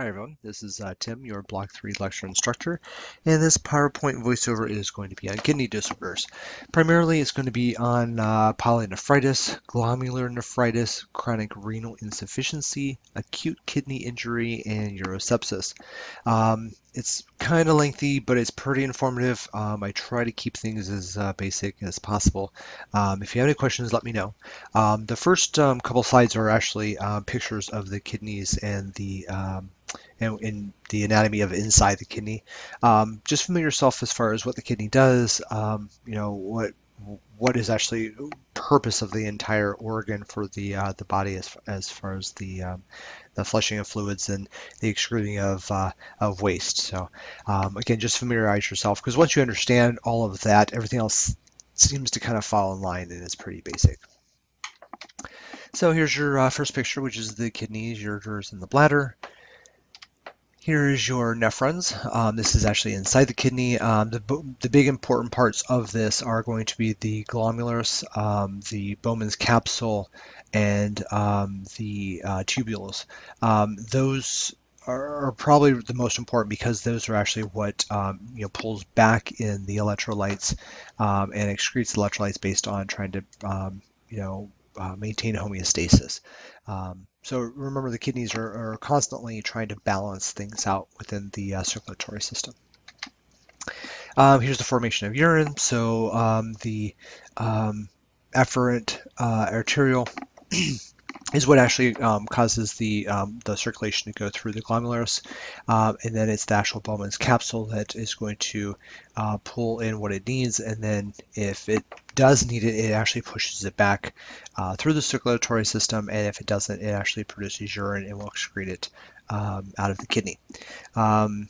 Hi everyone, this is uh, Tim, your Block 3 lecture instructor, and this PowerPoint voiceover is going to be on kidney disorders. Primarily it's going to be on uh, pyelonephritis, glomerular nephritis, chronic renal insufficiency, acute kidney injury, and urosepsis. Um, it's kind of lengthy, but it's pretty informative. Um, I try to keep things as uh, basic as possible. Um, if you have any questions, let me know. Um, the first um, couple slides are actually uh, pictures of the kidneys and the um, and in the anatomy of inside the kidney. Um, just familiar yourself as far as what the kidney does. you know what what is actually purpose of the entire organ for the uh, the body as, as far as the um, the flushing of fluids and the excreting of uh, of waste. So um, again, just familiarize yourself because once you understand all of that, everything else seems to kind of fall in line and is pretty basic. So here's your uh, first picture, which is the kidneys, ureters, and the bladder. Here is your nephrons. Um, this is actually inside the kidney. Um, the, the big important parts of this are going to be the glomerulus, um, the Bowman's capsule, and um, the uh, tubules. Um, those are, are, probably the most important because those are actually what um, you know pulls back in the electrolytes and excretes electrolytes based on trying to you know uh, maintain homeostasis. Um, so remember the kidneys are, are, constantly trying to balance things out within the uh, circulatory system. Um, here's the formation of urine. So um, the um, afferent uh, arteriole is what actually um, causes the um, the circulation to go through the glomerulus, um, and then it's the actual Bowman's capsule that is going to uh, pull in what it needs, and then if it does need it, it actually pushes it back uh, through the circulatory system, and if it doesn't, it actually produces urine and will excrete it um, out of the kidney. Um,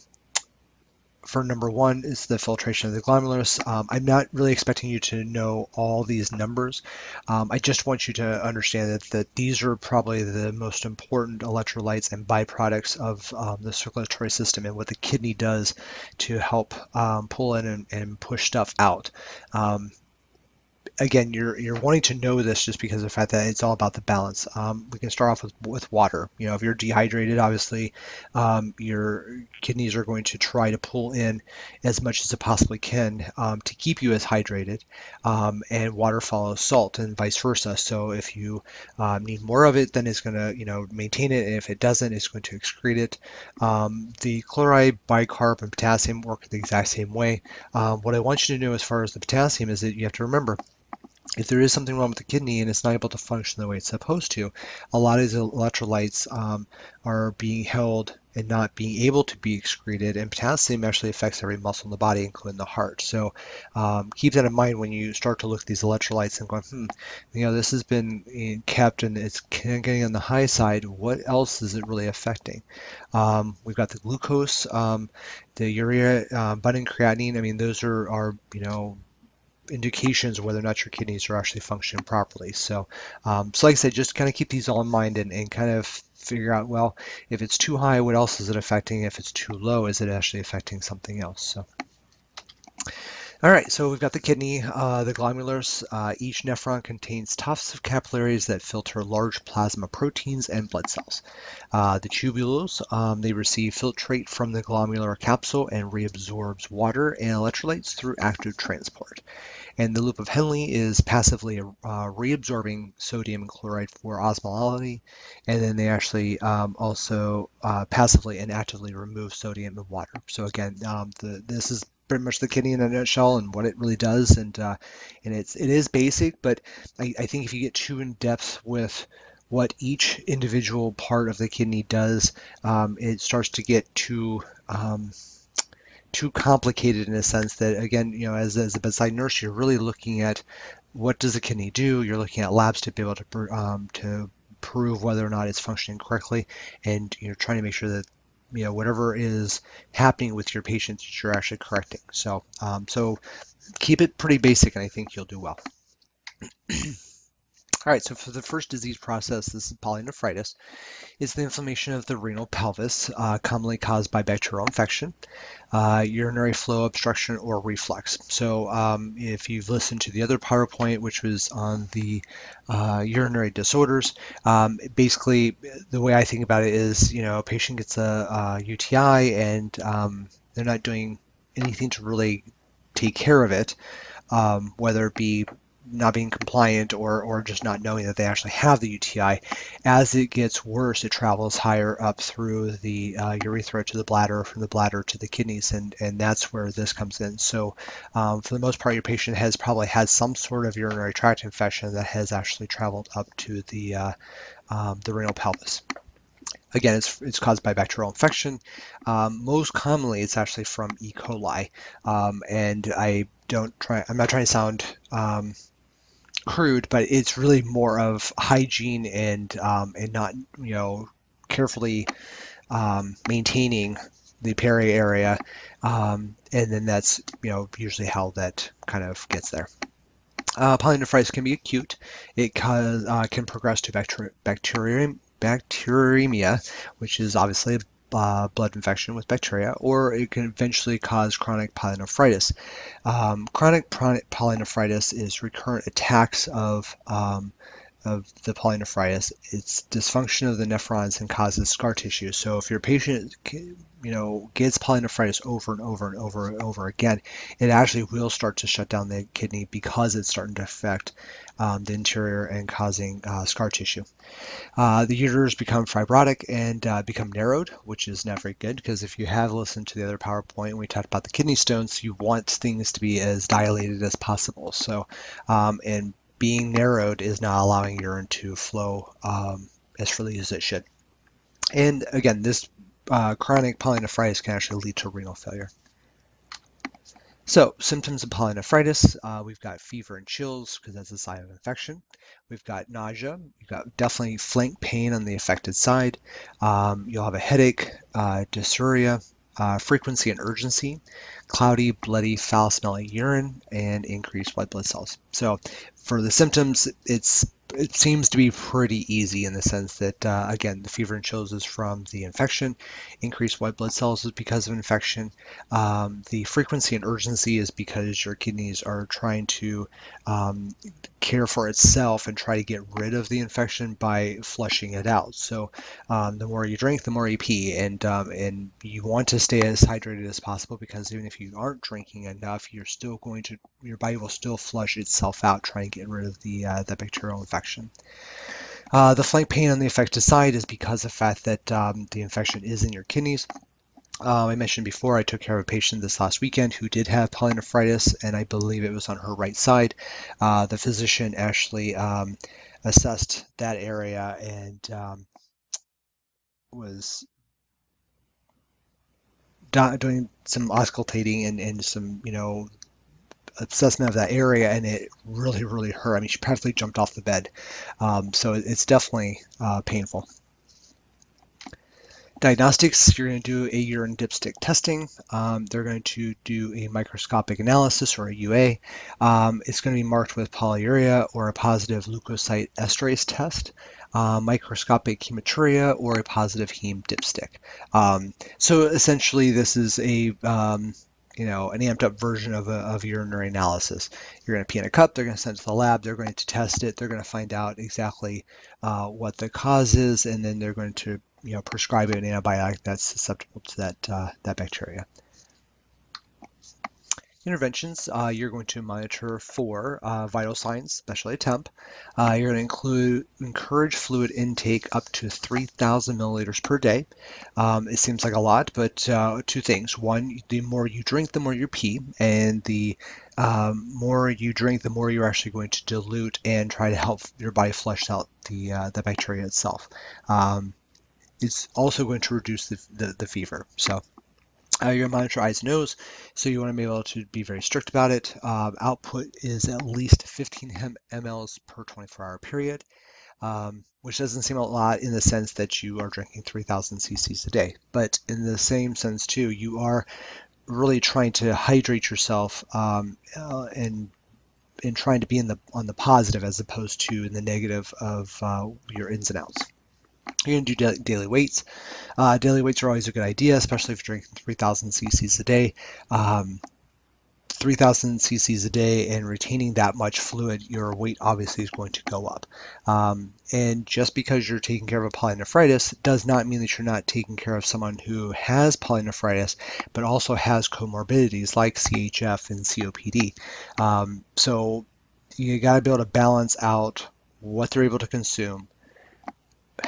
for number one is the filtration of the glomerulus. Um, I'm not really expecting you to know all these numbers. Um, I just want you to understand that, that these are probably the most important electrolytes and byproducts of um, the circulatory system and what the kidney does to help um, pull in and, and, push stuff out. Again, you're you're wanting to know this just because of the fact that it's all about the balance. Um, we can start off with with water. You know, if you're dehydrated, obviously, um, your kidneys are going to try to pull in as much as it possibly can um, to keep you as hydrated, um, and water follows salt, and vice versa. So if you um, need more of it, then it's going to you know maintain it, and if it doesn't, it's going to excrete it. Um, the chloride, bicarb, and potassium work the exact same way. what I want you to know as far as the potassium is that you have to remember if there is something wrong with the kidney and it's not able to function the way it's supposed to, a lot of these electrolytes um, are being held and not being able to be excreted. And potassium actually affects every muscle in the body, including the heart. So um, keep that in mind when you start to look at these electrolytes and go, hmm, you know, this has been kept and it's getting on the high side. What else is it really affecting? Um, we've got the glucose, um, the urea, uh, binding creatinine. I mean, those are, are you know, indications whether or not your kidneys are actually functioning properly. So, um, so like I said, just kind of keep these all in mind and, and kind of figure out, well, if it's too high, what else is it affecting? If it's too low, is it actually affecting something else? So. All right, so we've got the kidney, uh, the glomerulus. Uh, each nephron contains tufts of capillaries that filter large plasma proteins and blood cells. Uh, the tubules, um, they receive filtrate from the glomerular capsule and reabsorbs water and electrolytes through active transport. And the loop of Henle is passively uh, reabsorbing sodium and chloride for osmolality, and then they actually um, also uh, passively and actively remove sodium and water. So again, um, the, this is pretty much the kidney in a nutshell and what it really does. And uh, and it's it is basic, but I, I think if you get too in depth with what each individual part of the kidney does, um, it starts to get too um, too complicated in a sense that again, you know, as, as a bedside nurse, you're really looking at what does the kidney do. You're looking at labs to be able to um, to prove whether or not it's functioning correctly, and you're trying to make sure that you know whatever is happening with your patients you're actually correcting. So um, so keep it pretty basic and i think you'll do well All right, so for the first disease process, this is pyelonephritis. is the inflammation of the renal pelvis, uh, commonly caused by bacterial infection, uh, urinary flow obstruction, or reflux. So um, if you've listened to the other PowerPoint, which was on the uh, urinary disorders, um, basically the way I think about it is, you know, a patient gets a, a UTI and um, they're not doing anything to really take care of it, um, whether it be not being compliant or, or just not knowing that they actually have the UTI. As it gets worse, it travels higher up through the uh, urethra to the bladder, from the bladder to the kidneys, and, and that's where this comes in. So, um, for the most part, your patient has probably had some sort of urinary tract infection that has actually traveled up to the, uh, um, the renal pelvis. Again, it's, it's caused by bacterial infection. Um, most commonly, it's actually from E. coli. Um, and I don't try, I'm not trying to sound um, crude, but it's really more of hygiene and um, and not you know carefully um, maintaining the peri area, um, and then that's you know usually how that kind of gets there. Uh, pyelonephritis can be acute. It can, uh, can progress to bacteri- bacterium, bacteremia, which is obviously uh, blood infection with bacteria, or it can eventually cause chronic pyelonephritis. Um, chronic pyelonephritis is recurrent attacks of um, of the pyelonephritis. It's dysfunction of the nephrons and causes scar tissue. So if your patient, you know, gets pyelonephritis over and over and over and over again, it actually will start to shut down the kidney because it's starting to affect um, the interior and causing uh, scar tissue. Uh, the ureters become fibrotic and uh, become narrowed, which is not very good because if you have listened to the other PowerPoint, we talked about the kidney stones, you want things to be as dilated as possible. So, um, and being narrowed is not allowing urine to flow um, as freely as it should. And again, this uh, chronic pyelonephritis can actually lead to renal failure. So, symptoms of pyelonephritis, uh, we've got fever and chills because that's a sign of infection. We've got nausea. You've got definitely flank pain on the affected side. Um, you'll have a headache, uh, dysuria, uh, frequency and urgency, cloudy, bloody, foul-smelling urine, and increased white blood cells. So for the symptoms, it's it seems to be pretty easy in the sense that, uh, again, the fever and chills is from the infection, increased white blood cells is because of infection. Um, the frequency and urgency is because your kidneys are trying to um, care for itself and try to get rid of the infection by flushing it out. So um, the more you drink, the more you pee, and um, and you want to stay as hydrated as possible because even if you aren't drinking enough, you're still going to your body will still flush itself out trying to get rid of the uh, the bacterial infection. Uh, the flank pain on the affected side is because of the fact that um, the infection is in your kidneys. Um, I mentioned before I took care of a patient this last weekend who did have pyelonephritis, and I believe it was on her right side. Uh, the physician actually um, assessed that area and um, was doing some auscultating and, and some, you know, assessment of that area, and it really, really hurt. I mean, she practically jumped off the bed. Um, so it's definitely uh, painful. Diagnostics, you're going to do a urine dipstick testing. Um, they're going to do a microscopic analysis or a UA. Um, it's going to be marked with polyuria or a positive leukocyte esterase test. Uh, microscopic hematuria or a positive heme dipstick. Um, so essentially, this is a um, you know, an amped up version of a of urinary analysis. You're going to pee in a cup. They're going to send it to the lab. They're going to test it. They're going to find out exactly uh, what the cause is, and then they're going to you know, prescribe an antibiotic that's susceptible to that, uh, that bacteria. Interventions, uh, you're going to monitor for uh, vital signs, especially temp. Uh, you're going to include encourage fluid intake up to 3,000 milliliters per day. Um, it seems like a lot, but uh, two things. One, the more you drink, the more you pee, and the um, more you drink, the more you're actually going to dilute and try to help your body flush out the uh, the bacteria itself. Um, it's also going to reduce the, the, the fever. So uh, you're monitor eyes and nose, so you want to be able to be very strict about it. Um, output is at least 15 mLs per 24-hour period, um, which doesn't seem a lot in the sense that you are drinking 3,000 cc's a day. But in the same sense, too, you are really trying to hydrate yourself um, uh, and in trying to be in the on the positive as opposed to in the negative of uh, your ins and outs. You're going to do daily weights. Uh, daily weights are always a good idea, especially if you're drinking 3,000 cc's a day. Um, 3,000 cc's a day and retaining that much fluid, your weight obviously is going to go up. Um, and just because you're taking care of a pyelonephritis does not mean that you're not taking care of someone who has pyelonephritis, but also has comorbidities like CHF and COPD. Um, so you got to be able to balance out what they're able to consume,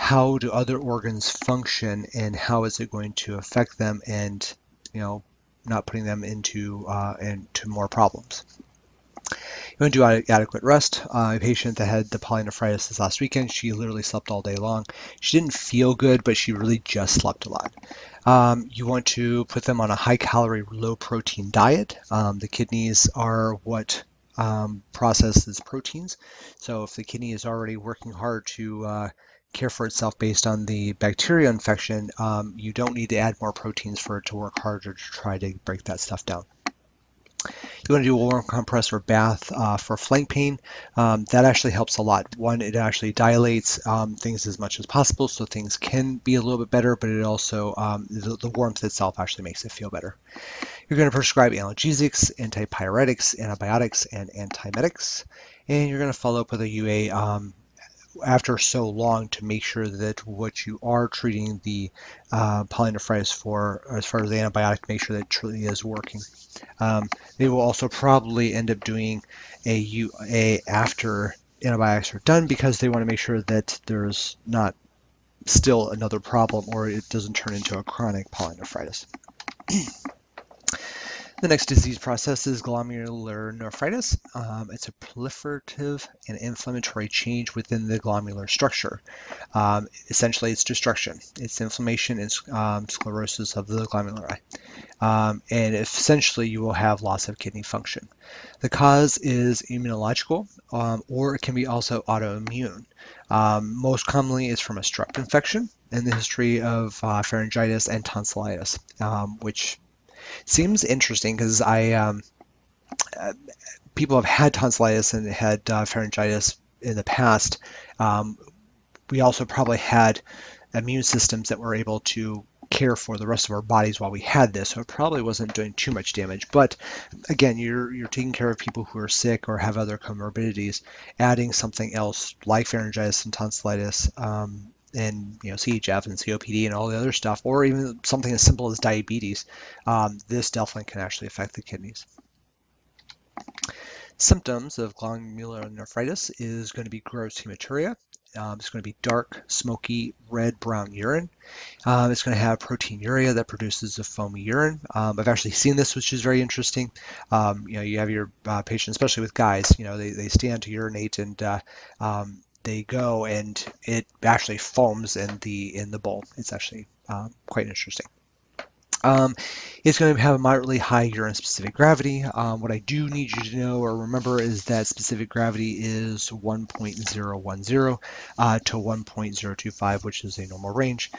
how do other organs function, and how is it going to affect them, and you know not putting them into uh, into more problems. You want to do adequate rest. Uh, a patient that had the pyelonephritis this last weekend, she literally slept all day long. She didn't feel good, but she really just slept a lot. Um, you want to put them on a high calorie, low protein diet. Um, the kidneys are what um, processes proteins. So if the kidney is already working hard to uh, care for itself based on the bacterial infection, um, you don't need to add more proteins for it to work harder to try to break that stuff down. You want to do a warm compress or bath uh, for flank pain. Um, that actually helps a lot. One, it actually dilates um, things as much as possible, so things can be a little bit better, but it also, um, the, the, warmth itself actually makes it feel better. You're going to prescribe analgesics, antipyretics, antibiotics, and antiemetics. And you're going to follow up with a UA um, after so long to make sure that what you are treating the uh, pyelonephritis for, as far as the antibiotic, make sure that it truly is working. Um, they will also probably end up doing a UA after antibiotics are done because they want to make sure that there's not still another problem or it doesn't turn into a chronic pyelonephritis. The next disease process is glomerulonephritis. Um, it's a proliferative and inflammatory change within the glomerular structure. Um, essentially, it's destruction. It's inflammation and um, sclerosis of the glomeruli. Um, and essentially, you will have loss of kidney function. The cause is immunological, um, or it can be also autoimmune. Um, most commonly, it's from a strep infection and the history of uh, pharyngitis and tonsillitis, which seems interesting because I um, uh, people have had tonsillitis and had uh, pharyngitis in the past. Um, we also probably had immune systems that were able to care for the rest of our bodies while we had this, so it probably wasn't doing too much damage. But again, you're you're taking care of people who are sick or have other comorbidities. Adding something else like pharyngitis and tonsillitis um, and you know CHF and COPD and all the other stuff, or even something as simple as diabetes, um, this definitely can actually affect the kidneys. Symptoms of glomerulonephritis is going to be gross hematuria. Um, it's going to be dark, smoky, red, brown urine. Um, it's going to have proteinuria that produces a foamy urine. Um, I've actually seen this, which is very interesting. Um, you know, you have your uh, patients, especially with guys, you know, they, they stand to urinate and uh, um, they go and it actually foams in the in the bowl. It's actually um, quite interesting. Um, it's going to have a moderately high urine specific gravity. Um, what I do need you to know or remember is that specific gravity is 1.010 uh, to 1.025, which is a normal range.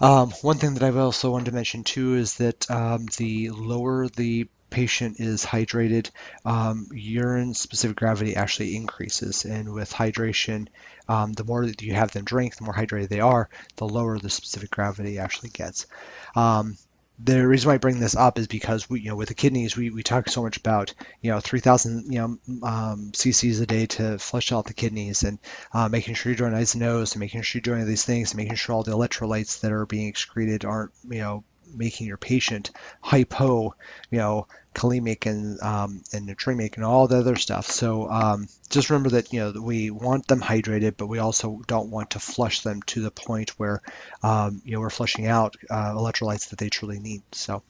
Um, one thing that I've also wanted to mention too is that um, the lower the patient is hydrated, um, urine specific gravity actually increases. And with hydration, um, the more that you have them drink, the more hydrated they are, the lower the specific gravity actually gets. Um, the reason why I bring this up is because we, you know, with the kidneys, we, we talk so much about, you know, 3,000, you know, um, cc's a day to flush out the kidneys and uh, making sure you're doing nose and making sure you're doing these things and making sure all the electrolytes that are being excreted aren't, you know, making your patient hypo, you know, kalemic and um, and natremic and all the other stuff. So um, just remember that you know we want them hydrated, but we also don't want to flush them to the point where um, you know we're flushing out uh, electrolytes that they truly need. So.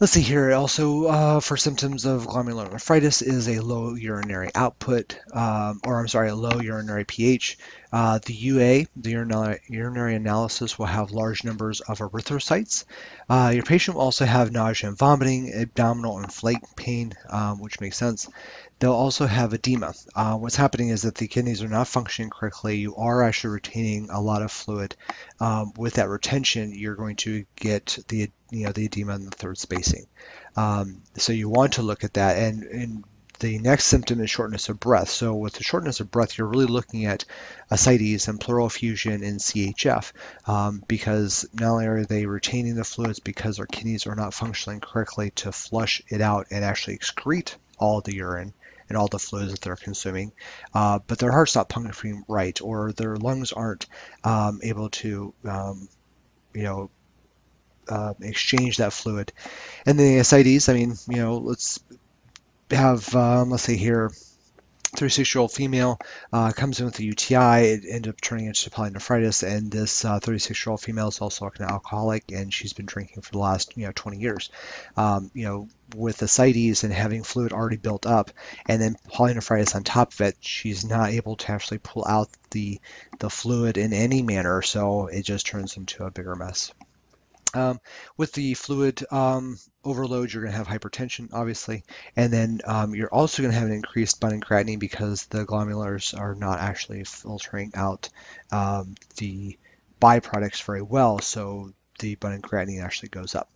Let's see here. Also, uh, for symptoms of glomerulonephritis is a low urinary output, um, or I'm sorry, a low urinary pH. Uh, the UA, the urinary, urinary, analysis, will have large numbers of erythrocytes. Uh, your patient will also have nausea and vomiting, abdominal and flank pain, um, which makes sense. They'll also have edema. Uh, what's happening is that the kidneys are not functioning correctly. You are actually retaining a lot of fluid. Um, with that retention, you're going to get the you know the edema and the third spacing. Um, so you want to look at that, and, and the next symptom is shortness of breath. So with the shortness of breath, you're really looking at ascites and pleural effusion in CHF um, because not only are they retaining the fluids because their kidneys are not functioning correctly to flush it out and actually excrete all the urine and all the fluids that they're consuming, uh, but their heart's not pumping right or their lungs aren't um, able to, um, you know, uh, exchange that fluid. And the ascites, I mean, you know, let's have, um, let's say here, 36 year old female uh, comes in with a UTI. It ended up turning into pyelonephritis, and this 36 uh, year old female is also an alcoholic, and she's been drinking for the last you know 20 years. Um, you know, with ascites and having fluid already built up, and then pyelonephritis on top of it, she's not able to actually pull out the the fluid in any manner, so it just turns into a bigger mess. Um, with the fluid um, overload, you're going to have hypertension, obviously, and then um, you're also going to have an increased BUN and-creatinine because the glomulars are not actually filtering out um, the byproducts very well, so the BUN and-creatinine actually goes up.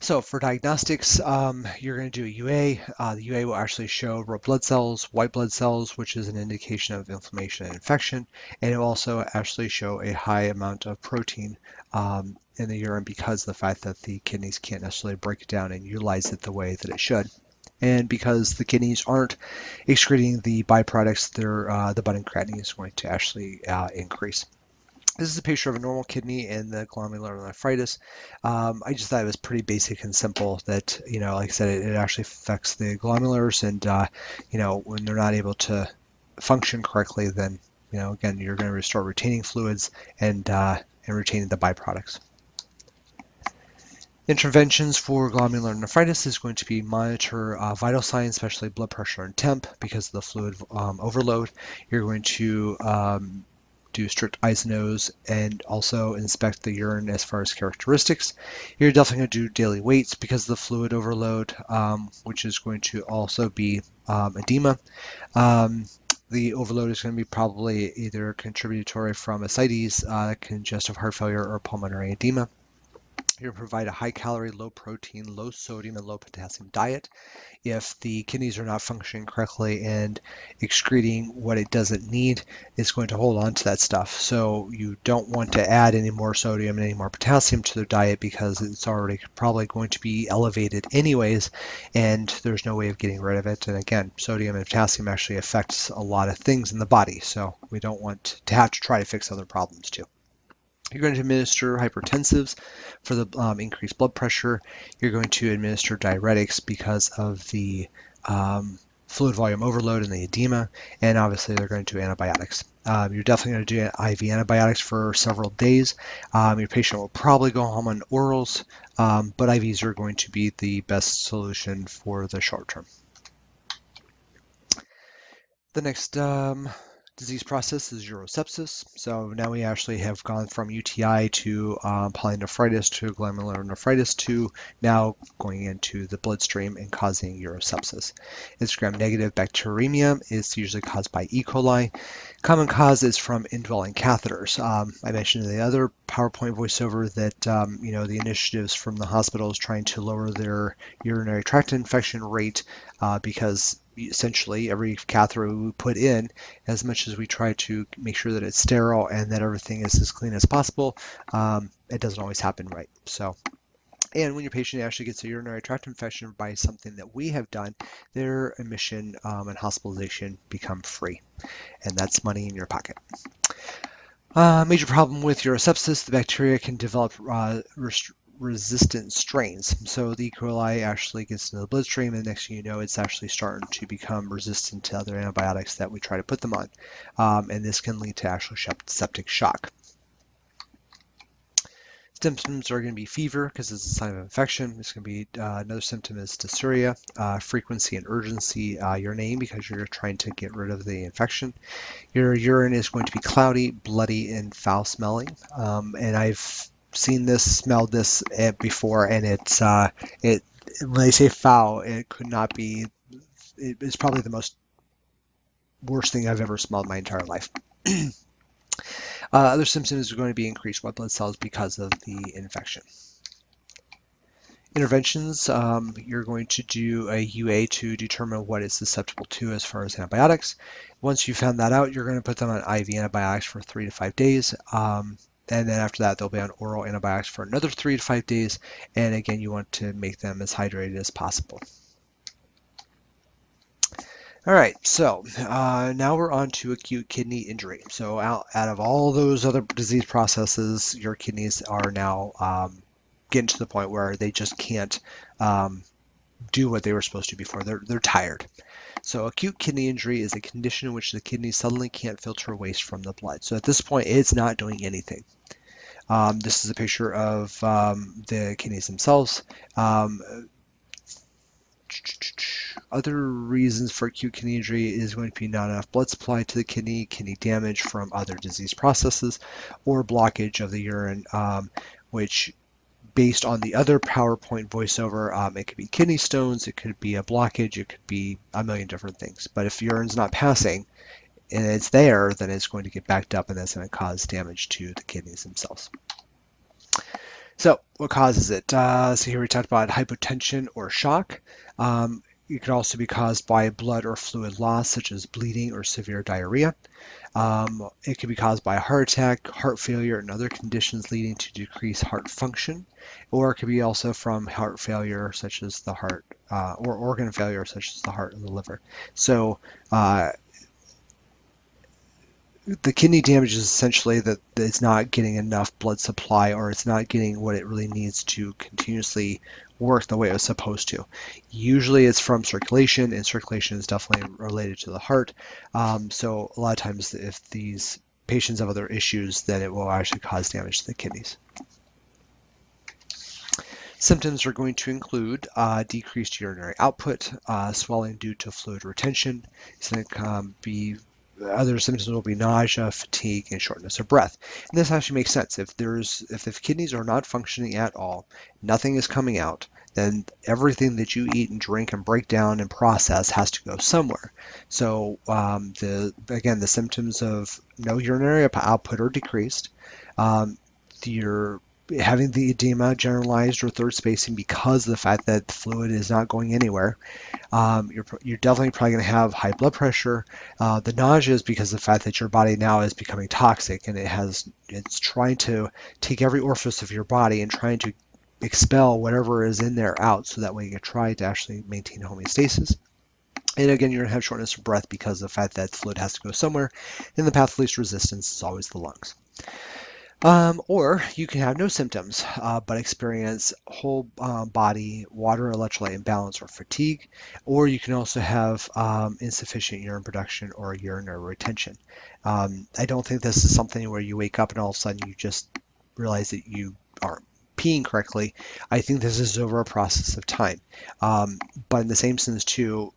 So for diagnostics, um, you're going to do a UA. Uh, the UA will actually show red blood cells, white blood cells, which is an indication of inflammation and infection, and it will also actually show a high amount of protein um, in the urine because of the fact that the kidneys can't necessarily break it down and utilize it the way that it should. And because the kidneys aren't excreting the byproducts, uh, the BUN and-creatinine is going to actually uh, increase. This is a picture of a normal kidney and the glomerulonephritis. Um, I just thought it was pretty basic and simple that, you know, like I said, it, it actually affects the glomulars and, uh, you know, when they're not able to function correctly, then, you know, again, you're going to restore retaining fluids and, uh, and retaining the byproducts. Interventions for glomerular nephritis is going to be monitor uh, vital signs, especially blood pressure and temp, because of the fluid um, overload. You're going to um, do strict and and also inspect the urine as far as characteristics. You're definitely going to do daily weights because of the fluid overload, um, which is going to also be um, edema. Um, the overload is going to be probably either contributory from ascites, uh, congestive heart failure, or pulmonary edema. To provide a high calorie, low protein, low sodium, and low potassium diet if the kidneys are not functioning correctly and excreting what it doesn't need, it's going to hold on to that stuff. So you don't want to add any more sodium and any more potassium to their diet because it's already probably going to be elevated anyways, and there's no way of getting rid of it. And again, sodium and potassium actually affects a lot of things in the body, so we don't want to have to try to fix other problems too. You're going to administer hypertensives for the um, increased blood pressure. You're going to administer diuretics because of the um, fluid volume overload and the edema, and obviously they're going to do antibiotics. Um, you're definitely going to do IV antibiotics for several days. Um, your patient will probably go home on orals, um, but IVs are going to be the best solution for the short term. The next um, disease process is urosepsis. So now we actually have gone from UTI to um, pyelonephritis to glomerulonephritis to now going into the bloodstream and causing urosepsis. It's gram-negative bacteremia. It's usually caused by E. coli. Common cause is from indwelling catheters. Um, I mentioned in the other PowerPoint voiceover that um, you know the initiatives from the hospitals trying to lower their urinary tract infection rate uh, because essentially every catheter we put in, as much as we try to make sure that it's sterile and that everything is as clean as possible, um, it doesn't always happen right. So, and when your patient actually gets a urinary tract infection by something that we have done, their admission um, and hospitalization become free, and that's money in your pocket. Uh, major problem with urosepsis, the bacteria can develop uh, resistant strains. So the E. coli actually gets into the bloodstream, and next thing you know, it's actually starting to become resistant to other antibiotics that we try to put them on. Um, and this can lead to actual septic shock. Symptoms are going to be fever because it's a sign of infection. It's going to be uh, another symptom is dysuria, uh, frequency and urgency, uh, your name because you're trying to get rid of the infection. Your urine is going to be cloudy, bloody, and foul smelling. Um, and I've seen this, smelled this eh, before, and it's uh, it. When they say foul, it could not be. It's probably the most worst thing I've ever smelled my entire life. uh, other symptoms are going to be increased white blood cells because of the infection. Interventions, um, you're going to do a UA to determine what it's susceptible to as far as antibiotics. Once you found that out, you're going to put them on IV antibiotics for three to five days. Um, and then after that, they'll be on oral antibiotics for another three to five days. And again, you want to make them as hydrated as possible. All right, so uh, now we're on to acute kidney injury. So out, out of all those other disease processes, your kidneys are now um, getting to the point where they just can't um, do what they were supposed to before. They're, they're tired. So acute kidney injury is a condition in which the kidney suddenly can't filter waste from the blood. So at this point, it's not doing anything. Um, this is a picture of um, the kidneys themselves. Um, other reasons for acute kidney injury is going to be not enough blood supply to the kidney, kidney damage from other disease processes, or blockage of the urine, um, which based on the other PowerPoint voiceover, um, it could be kidney stones, it could be a blockage, it could be a million different things. But if urine's not passing and it's there, then it's going to get backed up and that's going to cause damage to the kidneys themselves. So what causes it? Uh, so here we talked about hypotension or shock. Um, it could also be caused by blood or fluid loss, such as bleeding or severe diarrhea. Um, it can be caused by a heart attack, heart failure, and other conditions leading to decreased heart function, or it could be also from heart failure, such as the heart, uh, or organ failure, such as the heart and the liver. So uh, the kidney damage is essentially that it's not getting enough blood supply or it's not getting what it really needs to continuously work the way it was supposed to. Usually it's from circulation, and circulation is definitely related to the heart. Um, so a lot of times if these patients have other issues, then it will actually cause damage to the kidneys. Symptoms are going to include uh, decreased urinary output, uh, swelling due to fluid retention. It's going to um, be other symptoms will be nausea, fatigue, and shortness of breath. And this actually makes sense. If there's if the kidneys are not functioning at all, nothing is coming out, then everything that you eat and drink and break down and process has to go somewhere. So um, the again, the symptoms of no urinary output are decreased. Um, your having the edema generalized or third spacing because of the fact that the fluid is not going anywhere. Um, you're, you're definitely probably going to have high blood pressure. Uh, the nausea is because of the fact that your body now is becoming toxic and it has it's trying to take every orifice of your body and trying to expel whatever is in there out so that way you can try to actually maintain homeostasis. And again, you're going to have shortness of breath because of the fact that fluid has to go somewhere, and the path of least resistance is always the lungs. Um, or you can have no symptoms, uh, but experience whole uh, body water electrolyte imbalance or fatigue, or you can also have um, insufficient urine production or urinary retention. Um, I don't think this is something where you wake up and all of a sudden you just realize that you aren't peeing correctly. I think this is over a process of time. Um, but in the same sense, too,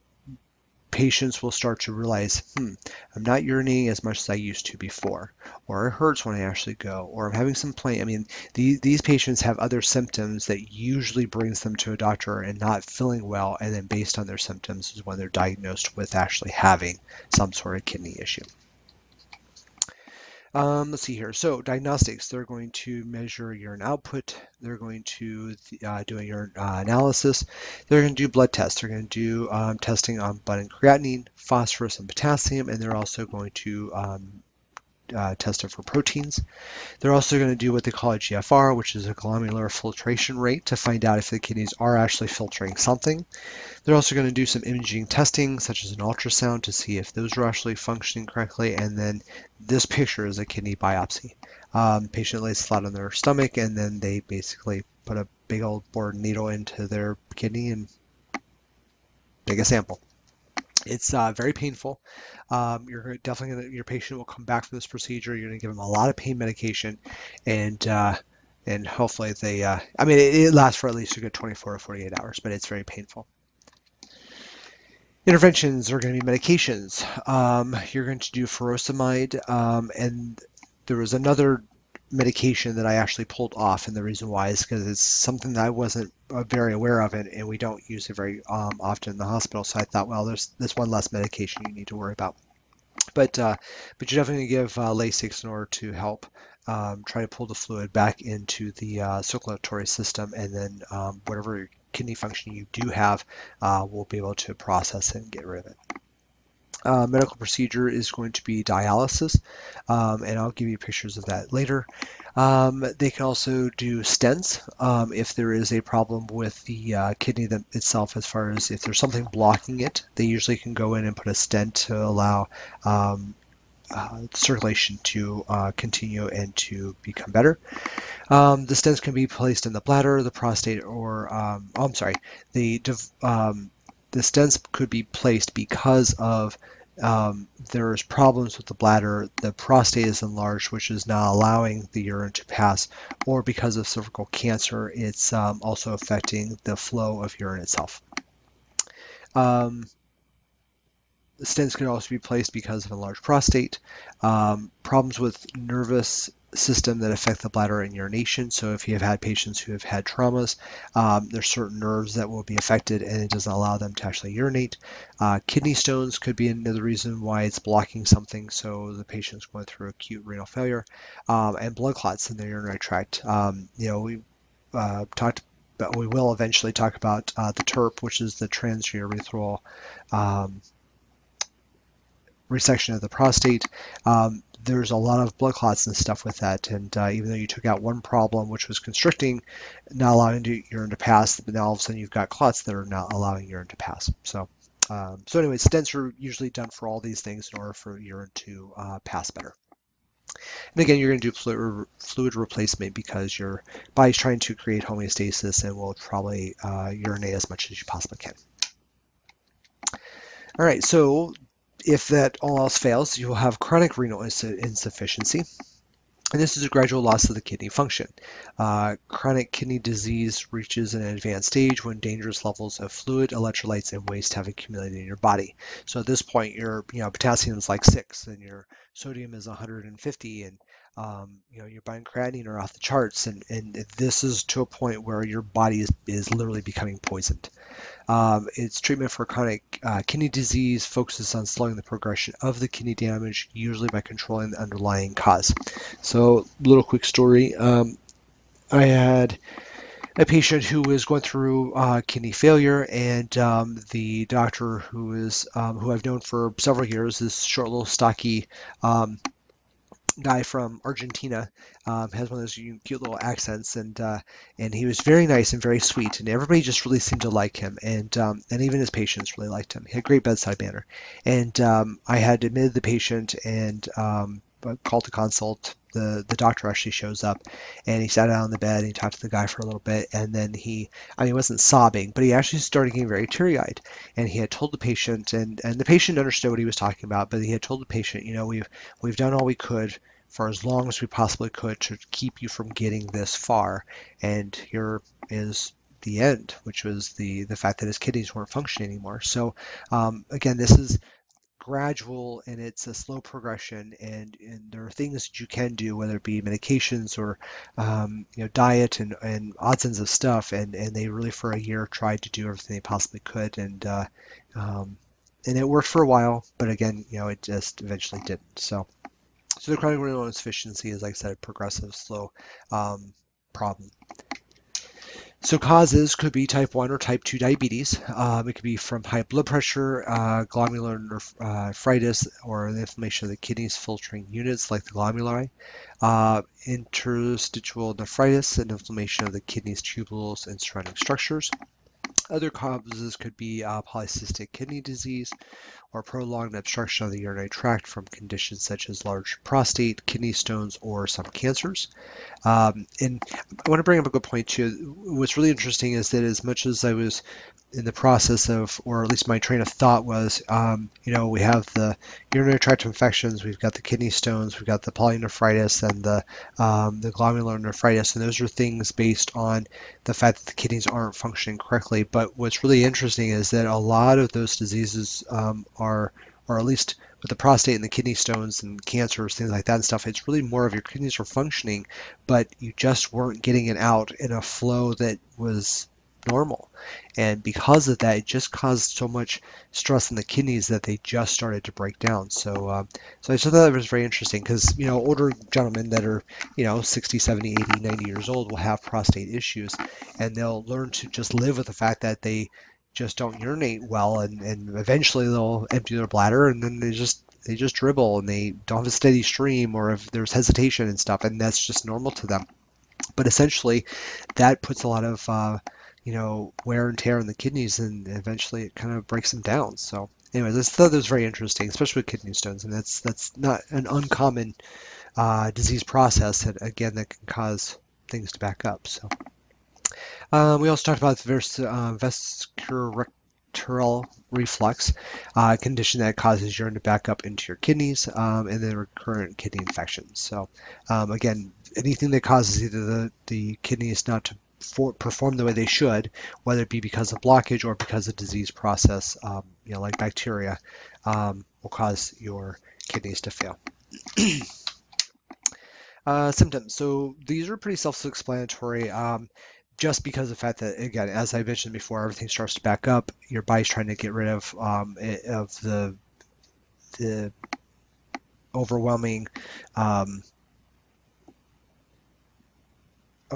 patients will start to realize, hmm, I'm not urinating as much as I used to before, or it hurts when I actually go, or I'm having some pain. I mean, the, these patients have other symptoms that usually brings them to a doctor and not feeling well, and then based on their symptoms is when they're diagnosed with actually having some sort of kidney issue. Um, let's see here. So diagnostics, they're going to measure urine output. They're going to uh, do a urine uh, analysis. They're going to do blood tests. They're going to do um, testing on and creatinine, phosphorus, and potassium, and they're also going to um, uh, test it for proteins. They're also going to do what they call a GFR, which is a glomerular filtration rate to find out if the kidneys are actually filtering something. They're also going to do some imaging testing, such as an ultrasound, to see if those are actually functioning correctly. And then this picture is a kidney biopsy. Um, patient lays flat on their stomach, and then they basically put a big old bored needle into their kidney and take a sample. It's uh, very painful. Um, you're definitely gonna, your patient will come back from this procedure. You're going to give them a lot of pain medication, and uh, and hopefully they. Uh, I mean, it, it, lasts for at least a good 24 or 48 hours, but it's very painful. Interventions are going to be medications. Um, you're going to do furosemide, um, and there was another medication that I actually pulled off, and the reason why is because it's something that I wasn't uh, very aware of, and, and we don't use it very um, often in the hospital. So I thought, well, there's this one less medication you need to worry about. But uh, but you're definitely give uh, Lasix in order to help um, try to pull the fluid back into the uh, circulatory system, and then um, whatever kidney function you do have, uh, we'll be able to process and get rid of it. Uh, medical procedure is going to be dialysis, um, and I'll give you pictures of that later. Um, they can also do stents um, if there is a problem with the uh, kidney itself, as far as if there's something blocking it, they usually can go in and put a stent to allow um, uh, circulation to uh, continue and to become better. Um, the stents can be placed in the bladder, the prostate, or um, oh, I'm sorry, the um, the stents could be placed because of um, there's problems with the bladder, the prostate is enlarged, which is not allowing the urine to pass, or because of cervical cancer, it's um, also affecting the flow of urine itself. Um, stents can also be placed because of enlarged prostate, um, problems with nervous system that affect the bladder and urination. So if you have had patients who have had traumas, um, there's certain nerves that will be affected and it doesn't allow them to actually urinate. Uh, kidney stones could be another reason why it's blocking something. So the patient's going through acute renal failure um, and blood clots in the urinary tract. Um, you know, we uh, talked but we will eventually talk about uh, the TURP, which is the transurethral um, resection of the prostate. Um, there's a lot of blood clots and stuff with that. And uh, even though you took out one problem, which was constricting, not allowing urine to pass, but now all of a sudden you've got clots that are not allowing urine to pass. So, um, so anyway, stents are usually done for all these things in order for urine to uh, pass better. And again, you're going to do fluid, fluid replacement because your body's trying to create homeostasis and will probably uh, urinate as much as you possibly can. All right, so if that all else fails, you will have chronic renal ins insufficiency. And this is a gradual loss of the kidney function. Uh, chronic kidney disease reaches an advanced stage when dangerous levels of fluid, electrolytes, and waste have accumulated in your body. So at this point, your you know potassium is like six, and your sodium is 150, and um, you know your creatinine are off the charts, and, and this is to a point where your body is, is literally becoming poisoned. Um, its treatment for chronic uh, kidney disease focuses on slowing the progression of the kidney damage, usually by controlling the underlying cause. So, little quick story. Um, I had a patient who was going through uh, kidney failure, and um, the doctor who is um, who I've known for several years, this short, little, stocky um, guy from Argentina um, has one of those cute little accents, and uh, and he was very nice and very sweet, and everybody just really seemed to like him, and um, and even his patients really liked him. He had great bedside manner, and um, I had admitted the patient and um, called to consult. The, the doctor actually shows up and he sat down on the bed and he talked to the guy for a little bit and then he I mean he wasn't sobbing but he actually started getting very teary-eyed and he had told the patient and and the patient understood what he was talking about but he had told the patient you know we've we've done all we could for as long as we possibly could to keep you from getting this far. And here is the end, which was the the fact that his kidneys weren't functioning anymore. So um, again, this is gradual and it's a slow progression and, and there are things that you can do whether it be medications or um, you know diet and, and odds ends of stuff and, and they really for a year tried to do everything they possibly could and uh, um, and it worked for a while but again you know it just eventually didn't so so the chronic renal insufficiency is, like I said, a progressive, slow um, problem. So causes could be type 1 or type 2 diabetes. Um, it could be from high blood pressure, uh, glomerular nephritis, or the inflammation of the kidneys filtering units like the glomeruli, uh, interstitial nephritis, and inflammation of the kidneys, tubules, and surrounding structures. Other causes could be uh, polycystic kidney disease, or prolonged obstruction of the urinary tract from conditions such as large prostate, kidney stones, or some cancers. Um, and I want to bring up a good point too. What's really interesting is that as much as I was in the process of, or at least my train of thought was, um, you know, we have the urinary tract infections, we've got the kidney stones, we've got the pyelonephritis and the um, the glomerular nephritis, and those are things based on the fact that the kidneys aren't functioning correctly. But what's really interesting is that a lot of those diseases um, are, or at least with the prostate and the kidney stones and cancers, things like that and stuff, it's really more of your kidneys are functioning, but you just weren't getting it out in a flow that was normal. And because of that, it just caused so much stress in the kidneys that they just started to break down. So, uh, so I just thought that was very interesting because, you know, older gentlemen that are, you know, 60, 70, 80, 90 years old will have prostate issues and they'll learn to just live with the fact that they just don't urinate well and, and eventually they'll empty their bladder and then they just they just dribble and they don't have a steady stream or if there's hesitation and stuff and that's just normal to them but essentially that puts a lot of uh, you know wear and tear in the kidneys and eventually it kind of breaks them down. So anyway this thought was very interesting especially with kidney stones. And that's that's not an uncommon uh, disease process that again that can cause things to back up. So um, we also talked about vers- uh, reflux, uh, condition that causes urine to back up into your kidneys, um, and then recurrent kidney infections. So, um, again, anything that causes either the, the kidneys not to for, perform the way they should, whether it be because of blockage or because of disease process, um, you know, like bacteria, um, will cause your kidneys to fail. uh, symptoms. So these are pretty self-explanatory. Um, just because of the fact that again, as I mentioned before, everything starts to back up. Your body's trying to get rid of um, of the the overwhelming um,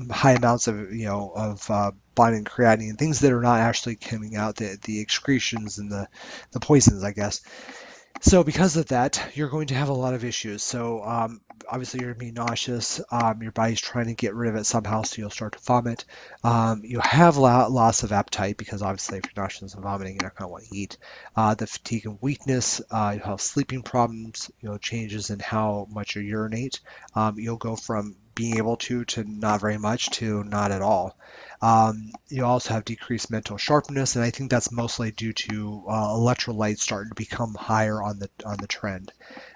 high amounts of you know of uh, BUN and creatinine, things that are not actually coming out, the the excretions and the the poisons, I guess. So because of that, you're going to have a lot of issues. So um, obviously you're going to be nauseous. Um, your body's trying to get rid of it somehow, so you'll start to vomit. Um, you have loss of appetite because obviously if you're nauseous and vomiting, you're not going to want to eat. Uh, the fatigue and weakness. Uh, you have sleeping problems. You know changes in how much you urinate. Um, you'll go from being able to to not very much to not at all. Um, you also have decreased mental sharpness, and I think that's mostly due to uh, electrolytes starting to become higher on the on the trend.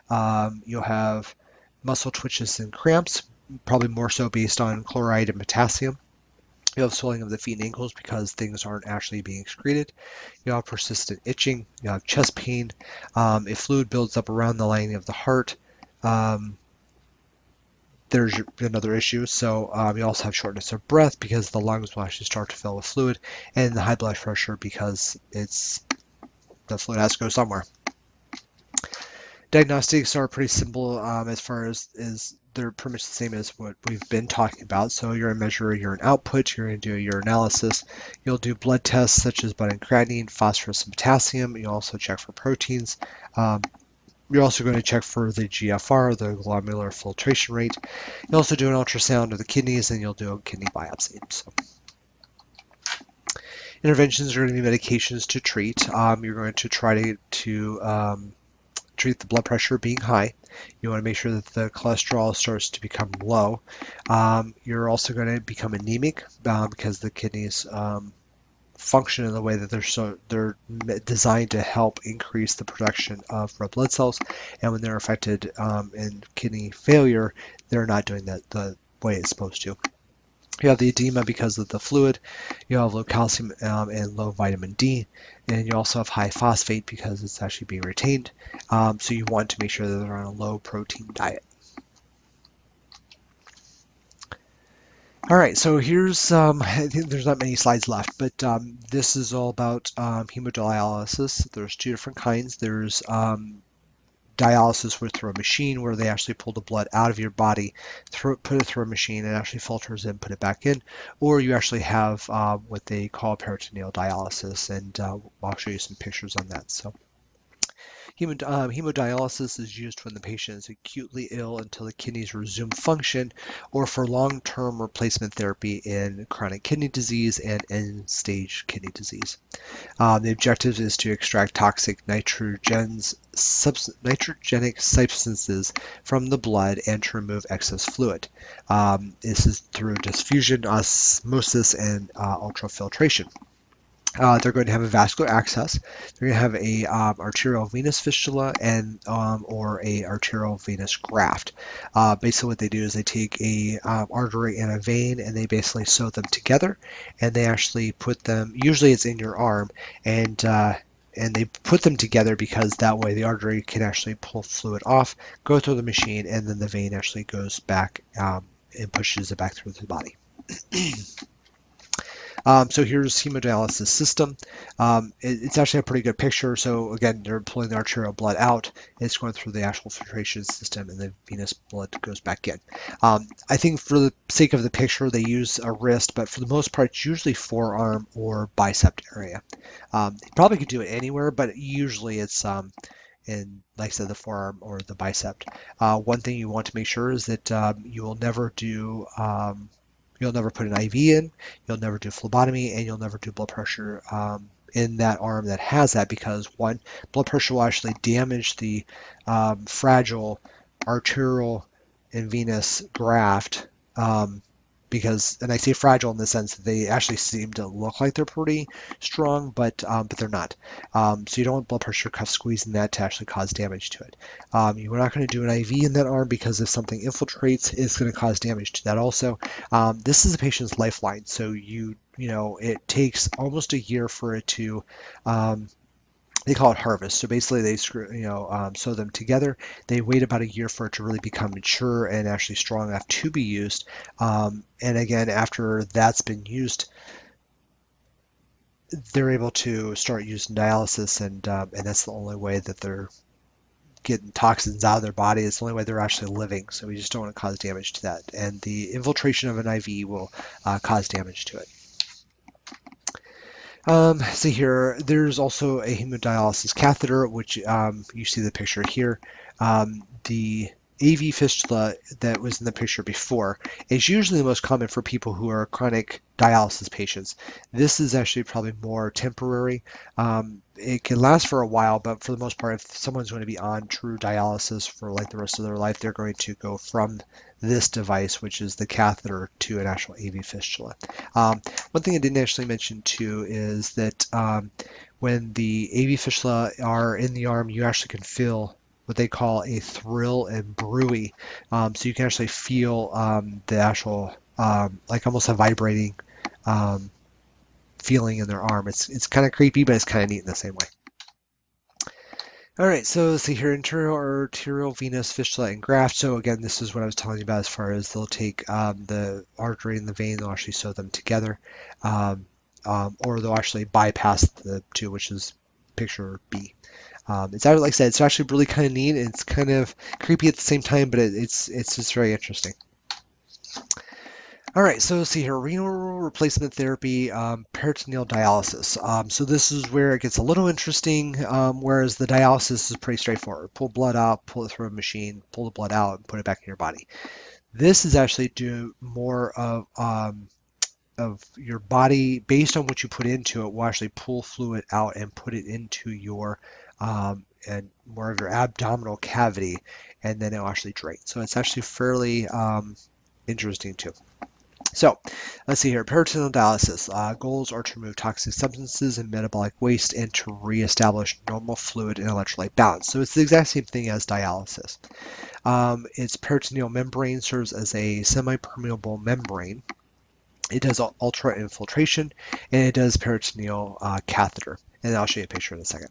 Um, you'll have muscle twitches and cramps, probably more so based on chloride and potassium. You have swelling of the feet and ankles because things aren't actually being excreted. You have persistent itching. You have chest pain. Um, if fluid builds up around the lining of the heart, um, there's another issue. So um, you also have shortness of breath because the lungs will actually start to fill with fluid, and the high blood pressure because it's the fluid has to go somewhere. Diagnostics are pretty simple um, as far as is they're pretty much the same as what we've been talking about. So you're going to measure urine output, you're going to do your analysis, you'll do blood tests such as and creatinine, phosphorus and potassium. You also check for proteins. Um, you're also going to check for the GFR, the glomerular filtration rate. You also do an ultrasound of the kidneys and you'll do a kidney biopsy. So. Interventions are going to be medications to treat. Um, you're going to try to, to um, treat the blood pressure being high. You want to make sure that the cholesterol starts to become low. Um, you're also going to become anemic uh, because the kidneys um, function in the way that they're so they're designed to help increase the production of red blood cells. And when they're affected um, in kidney failure they're not doing that the way it's supposed to. You have the edema because of the fluid. You have low calcium um, and low vitamin d. And you also have high phosphate because it's actually being retained. Um, so you want to make sure that they're on a low protein diet All right, so here's, um, I think there's not many slides left, but um, this is all about um, hemodialysis. There's two different kinds. There's um, dialysis with through a machine where they actually pull the blood out of your body, throw, put it through a machine, and actually filters in, put it back in. Or you actually have uh, what they call peritoneal dialysis, and uh, I'll show you some pictures on that. So. Um, hemodialysis is used when the patient is acutely ill until the kidneys resume function or for long-term replacement therapy in chronic kidney disease and end-stage kidney disease. Um, the objective is to extract toxic nitrogens, subs, nitrogenic substances from the blood and to remove excess fluid. Um, this is through diffusion, osmosis, and uh, ultrafiltration. Uh, they're going to have a vascular access. They're going to have a um, arterial venous fistula and um, or a arterial venous graft. Uh, basically, what they do is they take a um, artery and a vein and they basically sew them together, and they actually put them. Usually, it's in your arm, and uh, and they put them together because that way the artery can actually pull fluid off, go through the machine, and then the vein actually goes back um, and pushes it back through the body. Um, so here's hemodialysis system. Um, it, it's actually a pretty good picture. So again, they're pulling the arterial blood out. It's going through the actual filtration system, and the venous blood goes back in. Um, I think for the sake of the picture, they use a wrist, but for the most part, it's usually forearm or bicep area. Um, you probably could do it anywhere, but usually it's um, in, like I said, the forearm or the bicep. Uh, one thing you want to make sure is that um, you will never do um, You'll never put an IV in, you'll never do phlebotomy, and you'll never do blood pressure um, in that arm that has that because one, blood pressure will actually damage the um, fragile arterial and venous graft um, because, and I say fragile in the sense that they actually seem to look like they're pretty strong, but um, but they're not. Um, so you don't want blood pressure cuff squeezing that to actually cause damage to it. Um, you're not going to do an IV in that arm because if something infiltrates, it's going to cause damage to that also. Um, this is a patient's lifeline, so you you know it takes almost a year for it to um, they call it harvest. So basically, they screw, you know, um, sew them together. They wait about a year for it to really become mature and actually strong enough to be used. Um, and again, after that's been used, they're able to start using dialysis, and um, and that's the only way that they're getting toxins out of their body. It's the only way they're actually living. So we just don't want to cause damage to that. And the infiltration of an IV will uh, cause damage to it. Um, see here, there's also a hemodialysis catheter, which um, you see the picture here. Um, the AV fistula that was in the picture before is usually the most common for people who are chronic dialysis patients. This is actually probably more temporary. Um, it can last for a while, but for the most part, if someone's going to be on true dialysis for like the rest of their life, they're going to go from this device, which is the catheter, to an actual AV fistula. Um, one thing I didn't actually mention too is that um, when the AV fistula are in the arm, you actually can feel what they call a thrill and bruit. Um, so you can actually feel um, the actual, um, like almost a vibrating um, feeling in their arm. It's, it's kind of creepy, but it's kind of neat in the same way. All right, so see here, internal arterial venous fistula and graft. So again, this is what I was telling you about as far as they'll take um, the artery and the vein, they'll actually sew them together, um, um, or they'll actually bypass the two, which is picture B. Um, it's like I said, it's actually really kind of neat. And it's kind of creepy at the same time, but it, it's it's just very interesting. All right, so see here, renal replacement therapy, um, peritoneal dialysis. Um, so this is where it gets a little interesting, um, whereas the dialysis is pretty straightforward. Pull blood out, pull it through a machine, pull the blood out, and put it back in your body. This is actually do more of um, of your body based on what you put into it will actually pull fluid out and put it into your um, and more of your abdominal cavity, and then it'll actually drain. So it's actually fairly um, interesting too. So let's see here, peritoneal dialysis. Uh, goals are to remove toxic substances and metabolic waste and to reestablish normal fluid and electrolyte balance. So it's the exact same thing as dialysis. Um, its peritoneal membrane serves as a semi-permeable membrane. It does ultra infiltration and it does peritoneal uh, catheter. And I'll show you a picture in a second.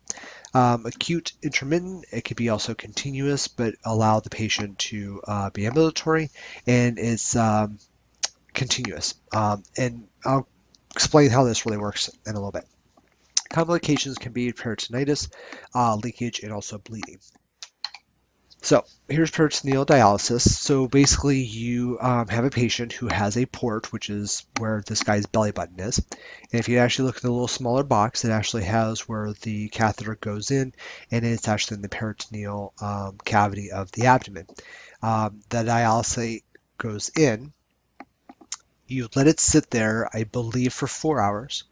Um, acute intermittent, it could be also continuous, but allow the patient to uh, be ambulatory. And it's um, continuous. Um, and I'll explain how this really works in a little bit. Complications can be peritonitis, uh, leakage, and also bleeding. So here's peritoneal dialysis. So basically you um, have a patient who has a port, which is where this guy's belly button is. And if you actually look at the little smaller box, it actually has where the catheter goes in, and it's actually in the peritoneal um, cavity of the abdomen. Um, the dialysate goes in, you let it sit there, I believe, for four hours.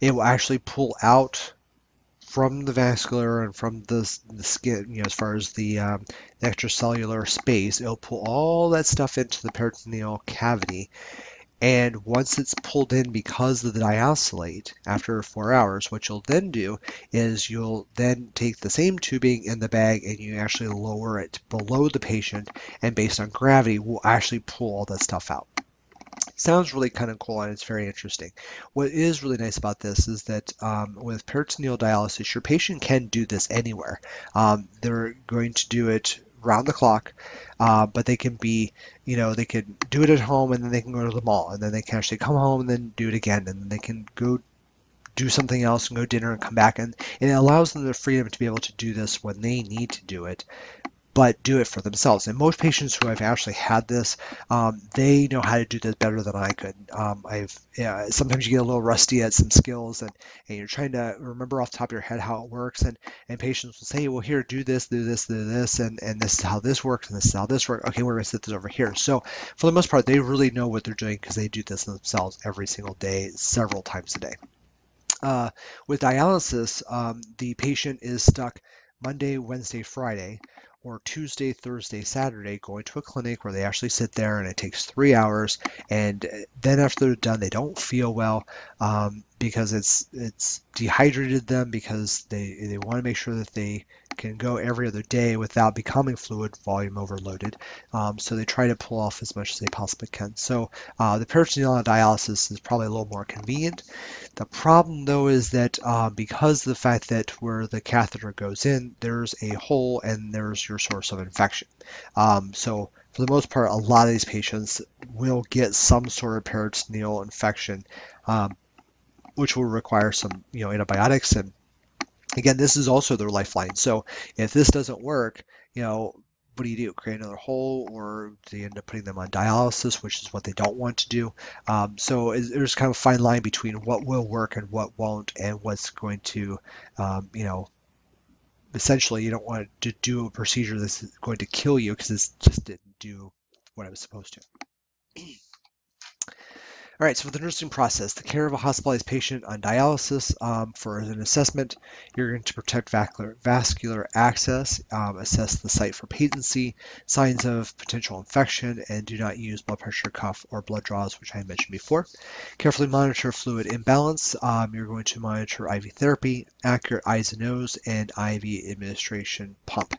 It will actually pull out from the vascular and from the, the skin, you know, as far as the, um, the extracellular space, it'll pull all that stuff into the peritoneal cavity. And once it's pulled in because of the dialysate after four hours, what you'll then do is you'll then take the same tubing in the bag and you actually lower it below the patient, and based on gravity, will actually pull all that stuff out sounds really kind of cool and it's very interesting. What is really nice about this is that um, with peritoneal dialysis, your patient can do this anywhere. Um, they're going to do it round the clock, uh, but they can be, you know, they could do it at home and then they can go to the mall and then they can actually come home and then do it again and then they can go do something else and go dinner and come back and, and it allows them the freedom to be able to do this when they need to do it but do it for themselves. And most patients who have actually had this, um, they know how to do this better than I could. Um, I've yeah, sometimes you get a little rusty at some skills, and, and you're trying to remember off top of your head how it works. And, and patients will say, well, here, do this, do this, do this, and, and this is how this works, and this is how this works. Okay, we're going to set this over here. So for the most part, they really know what they're doing because they do this themselves every single day, several times a day. Uh, with dialysis, um, the patient is stuck Monday, Wednesday, Friday or Tuesday, Thursday, Saturday going to a clinic where they actually sit there and it takes three hours. And then after they're done, they don't feel well um, because it's it's dehydrated them because they they want to make sure that they can go every other day without becoming fluid volume overloaded. Um, so they try to pull off as much as they possibly can. So uh, the peritoneal dialysis is probably a little more convenient. The problem though is that uh, because of the fact that where the catheter goes in, there's a hole and there's your source of infection. Um, so for the most part, a lot of these patients will get some sort of peritoneal infection, um, which will require some you know antibiotics and Again, this is also their lifeline. So if this doesn't work, you know, what do you do? Create another hole, or you end up putting them on dialysis, which is what they don't want to do? Um, so there's kind of a fine line between what will work and what won't, and what's going to, um, you know, essentially you don't want to do a procedure that's going to kill you because it just didn't do what I was supposed to. All right, so for the nursing process, the care of a hospitalized patient on dialysis um, for an assessment, you're going to protect vascular, access, um, assess the site for patency, signs of potential infection, and do not use blood pressure cuff or blood draws, which I mentioned before. Carefully monitor fluid imbalance. Um, you're going to monitor IV therapy, accurate I's and O's, and IV administration pump.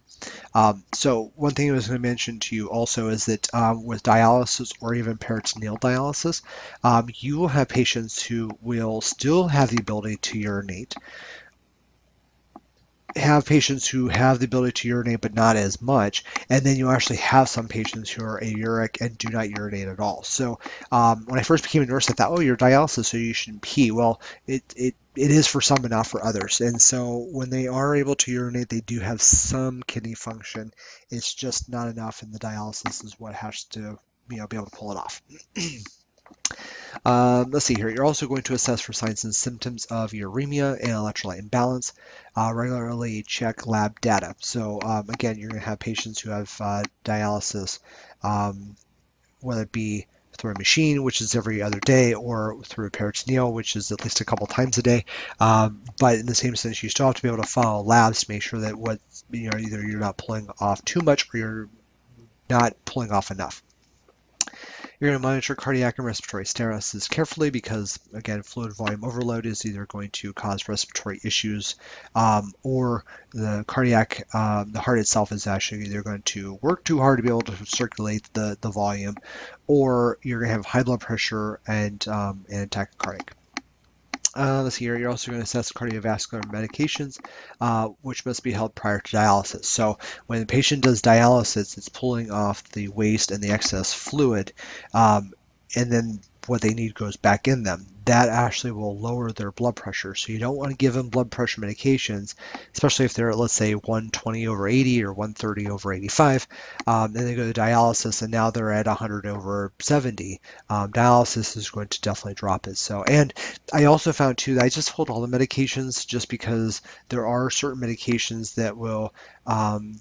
Um, so one thing I was going to mention to you also is that um, with dialysis or even peritoneal dialysis, um, you will have patients who will still have the ability to urinate, have patients who have the ability to urinate but not as much, and then you actually have some patients who are anuric and do not urinate at all. So um, when I first became a nurse, I thought, oh, you're dialysis, so you shouldn't pee. Well, it, it it is for some but not for others. And so when they are able to urinate, they do have some kidney function. It's just not enough, and the dialysis is what has to you know be able to pull it off. Um, let's see here. You're also going to assess for signs and symptoms of uremia and electrolyte imbalance. Uh, regularly check lab data. So um, again, you're going to have patients who have uh, dialysis, um, whether it be through a machine, which is every other day, or through a peritoneal, which is at least a couple times a day. Um, but in the same sense, you still have to be able to follow labs to make sure that what you know either you're not pulling off too much or you're not pulling off enough. You're going to monitor cardiac and respiratory status carefully because, again, fluid volume overload is either going to cause respiratory issues um, or the cardiac, um, the heart itself is actually either going to work too hard to be able to circulate the, the volume or you're going to have high blood pressure and, um, and tachycardic. Uh, let's see here, you're also going to assess cardiovascular medications, uh, which must be held prior to dialysis. So when the patient does dialysis, it's pulling off the waste and the excess fluid, um, and then what they need goes back in them that actually will lower their blood pressure. So you don't want to give them blood pressure medications, especially if they're, let's say, 120 over 80 or 130 over 85. Um, then they go to dialysis and now they're at 100 over 70. Um, dialysis is going to definitely drop it. So, and I also found too that I just hold all the medications just because there are certain medications that will um,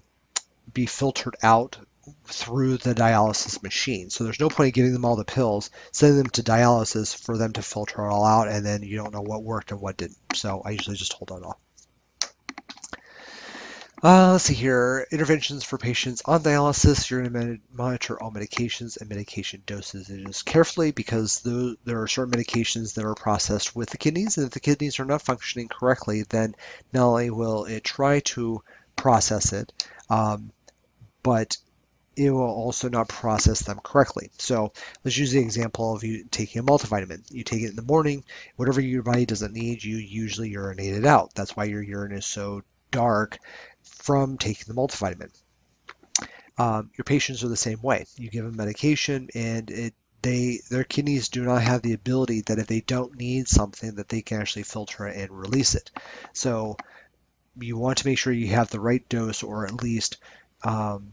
be filtered out through the dialysis machine. So there's no point in giving them all the pills, sending them to dialysis for them to filter it all out, and then you don't know what worked and what didn't. So I usually just hold on all. Uh, let's see here. Interventions for patients on dialysis. You're going to monitor all medications and medication dosages carefully because there are certain medications that are processed with the kidneys, and if the kidneys are not functioning correctly, then not only will it try to process it, um, but it will also not process them correctly. So let's use the example of you taking a multivitamin. You take it in the morning, whatever your body doesn't need, you usually urinate it out. That's why your urine is so dark from taking the multivitamin. Um, your patients are the same way. You give them medication, and it they their kidneys do not have the ability that if they don't need something that they can actually filter it and release it. So you want to make sure you have the right dose or at least um,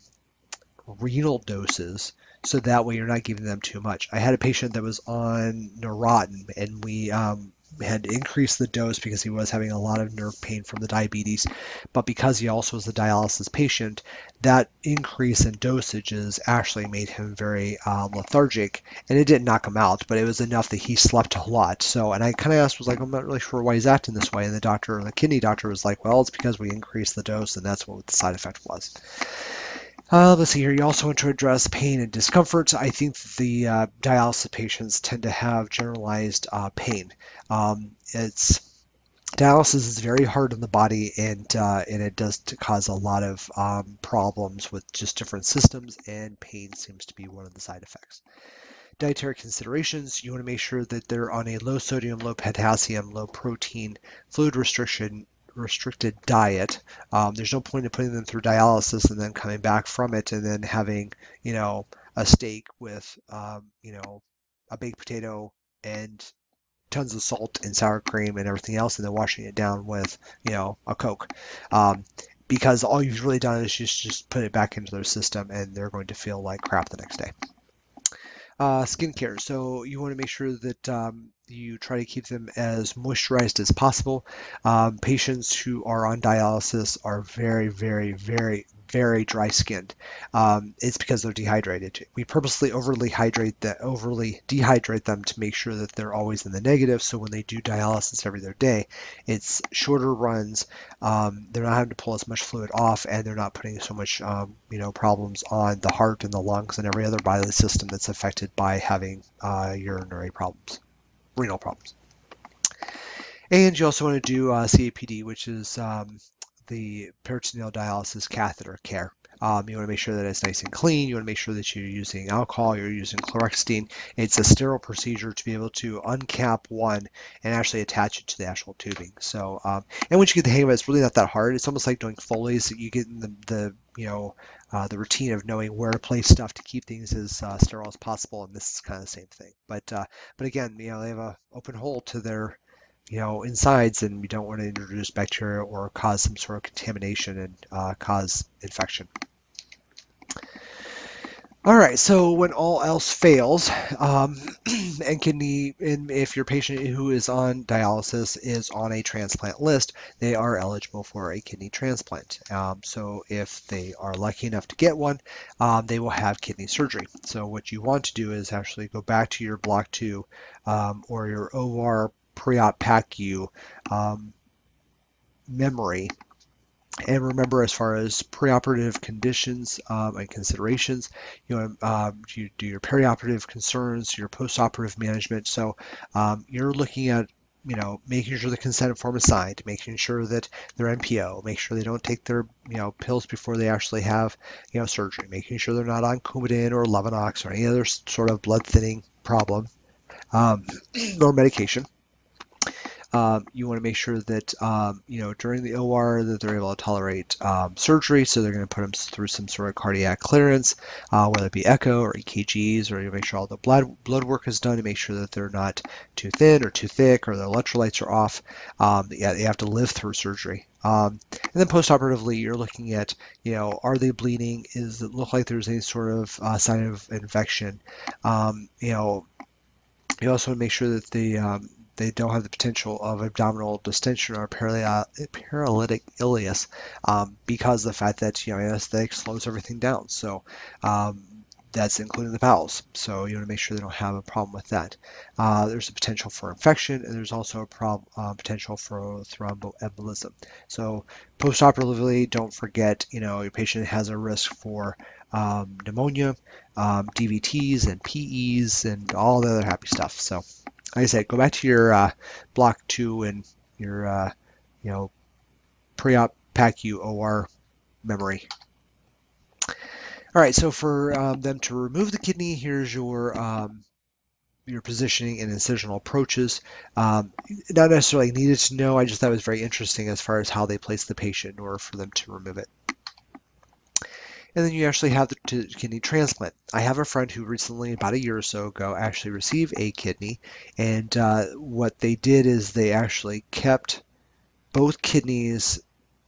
renal doses so that way you're not giving them too much. I had a patient that was on Neurontin and we um, had increased the dose because he was having a lot of nerve pain from the diabetes, but because he also was a dialysis patient, that increase in dosages actually made him very um, lethargic, and it didn't knock him out, but it was enough that he slept a lot. So, and I kind of asked, was like, I'm not really sure why he's acting this way, and the doctor, the kidney doctor, was like, well, it's because we increased the dose, and that's what the side effect was. Uh, let's see here. You also want to address pain and discomfort. I think the uh, dialysis patients tend to have generalized uh, pain. Um, it's dialysis is very hard on the body, and uh, and it does cause a lot of um, problems with just different systems, and pain seems to be one of the side effects. Dietary considerations: you want to make sure that they're on a low sodium, low potassium, low protein, fluid restriction restricted diet. Um, there's no point in putting them through dialysis and then coming back from it and then having, you know, a steak with, um, you know, a baked potato and tons of salt and sour cream and everything else, and then washing it down with, you know, a Coke. Um, because all you've really done is just just put it back into their system, and they're going to feel like crap the next day. Uh, skincare. So you want to make sure that um, you try to keep them as moisturized as possible. Um, patients who are on dialysis are very, very, very, very dry skinned. Um, it's because they're dehydrated. We purposely overly hydrate that overly dehydrate them to make sure that they're always in the negative. So when they do dialysis every other day, it's shorter runs. Um, they're not having to pull as much fluid off, and they're not putting so much um, you know problems on the heart and the lungs and every other bodily system that's affected by having uh, urinary problems, renal problems. And you also want to do uh, CAPD, which is um, the peritoneal dialysis catheter care. Um, you want to make sure that it's nice and clean. You want to make sure that you're using alcohol, you're using chlorhexidine. It's a sterile procedure to be able to uncap one and actually attach it to the actual tubing. So, um, and once you get the hang of it, it's really not that hard. It's almost like doing Foley's. You get in the, the you know, uh, the routine of knowing where to place stuff to keep things as uh, sterile as possible. And this is kind of the same thing. But, uh, but again, you know, they have a open hole to their you know, insides, and we don't want to introduce bacteria or cause some sort of contamination and uh, cause infection. All right, so when all else fails, um, and kidney, and if your patient who is on dialysis is on a transplant list, they are eligible for a kidney transplant. Um, so if they are lucky enough to get one, um, they will have kidney surgery. So what you want to do is actually go back to your block two um, or your OR pre-op PACU um, memory. And remember, as far as preoperative conditions um, and considerations, you know, um, you do your perioperative concerns, your postoperative management. So um, you're looking at you know, making sure the consent form is signed, making sure that they're NPO, make sure they don't take their, you know, pills before they actually have, you know, surgery, making sure they're not on Coumadin or Lovenox or any other sort of blood thinning problem um, or medication. Um, you want to make sure that um, you know during the OR that they're able to tolerate um, surgery, so they're going to put them through some sort of cardiac clearance, uh, whether it be echo or EKGs, or you make sure all the blood blood work is done to make sure that they're not too thin or too thick, or their electrolytes are off. Um, yeah, they have to live through surgery. Um, and then postoperatively, you're looking at, you know, are they bleeding? Is it look like there's any sort of uh, sign of infection? Um, you know, you also want to make sure that the um, they don't have the potential of abdominal distension or paralytic ileus um, because of the fact that you know anesthetic slows everything down. So um, that's including the bowels. So you want to make sure they don't have a problem with that. Uh, there's a potential for infection, and there's also a problem uh, potential for thromboembolism. So postoperatively, don't forget, you know, your patient has a risk for um, pneumonia, um, DVTs, and PEs, and all the other happy stuff. So like I said, go back to your uh, block two and your, uh, you know, pre-op PACU OR memory. All right, so for um, them to remove the kidney, here's your um, your positioning and incisional approaches. Um, not necessarily needed to know. I just thought it was very interesting as far as how they place the patient in order for them to remove it. And then you actually have the kidney transplant. I have a friend who recently, about a year or so ago, actually received a kidney, and uh, what they did is they actually kept both kidneys.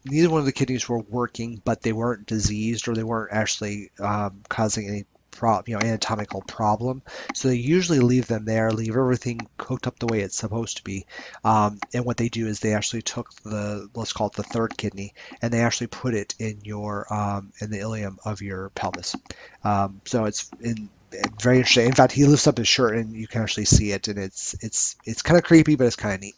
Neither one of the kidneys were working, but they weren't diseased or they weren't actually um, causing any you know, anatomical problem. So they usually leave them there, leave everything cooked up the way it's supposed to be. Um, and what they do is they actually took the, let's call it the third kidney, and they actually put it in your, um, in the ilium of your pelvis. Um, so it's in, very interesting. In fact, he lifts up his shirt and you can actually see it, and it's it's it's kind of creepy, but it's kind of neat.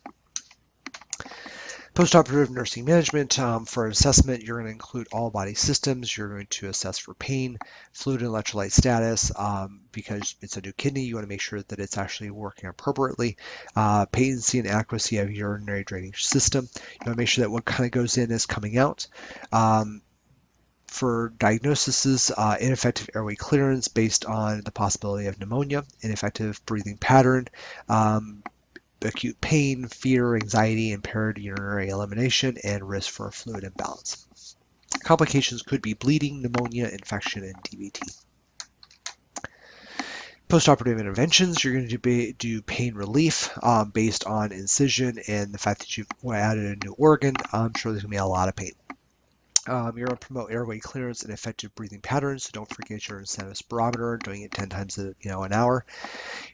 Postoperative nursing management um, for assessment, you're going to include all body systems. You're going to assess for pain, fluid and electrolyte status. Um, because it's a new kidney, you want to make sure that it's actually working appropriately. Uh, patency and accuracy of urinary drainage system. You want to make sure that what kind of goes in is coming out. Um, for diagnoses, uh, ineffective airway clearance based on the possibility of pneumonia, ineffective breathing pattern, um, acute pain, fear, anxiety, impaired urinary elimination, and risk for fluid imbalance. Complications could be bleeding, pneumonia, infection, and DVT. Postoperative interventions, you're going to do, do pain relief um, based on incision and the fact that you've added a new organ. I'm sure there's going to be a lot of pain. Um, you're going to promote airway clearance and effective breathing patterns. So don't forget your incentive spirometer, doing it 10 times a, you know an hour.